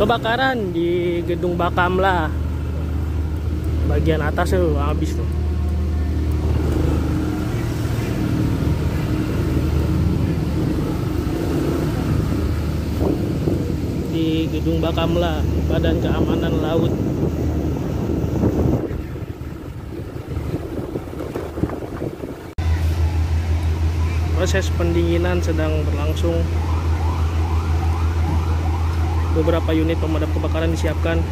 kebakaran di gedung Bakamla bagian atas tuh habis tuh. Di gedung Bakamla Badan Keamanan Laut. Proses pendinginan sedang berlangsung beberapa unit pemadam kebakaran disiapkan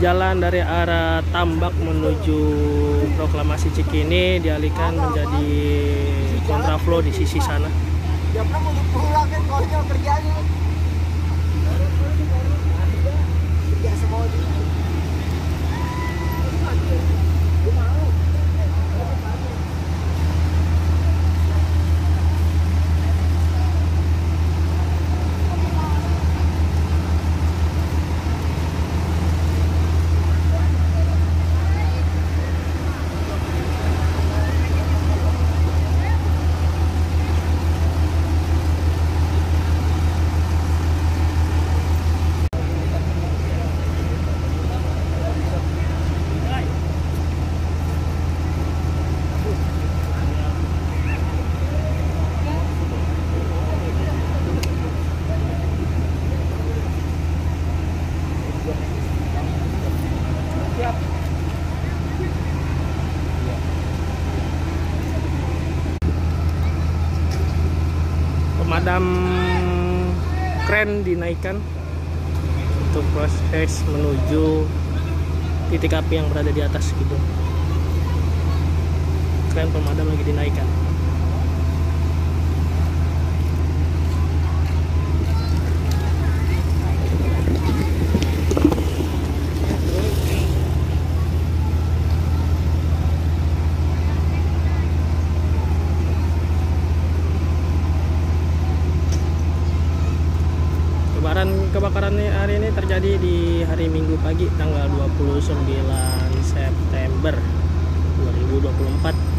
jalan dari arah Tambak menuju Proklamasi Cikini dialihkan menjadi kontraflow di sisi sana. Pemadam kren dinaikkan untuk proses menuju titik api yang berada di atas gitu. Kren pemadam lagi dinaikkan Minggu pagi tanggal 29 September 2024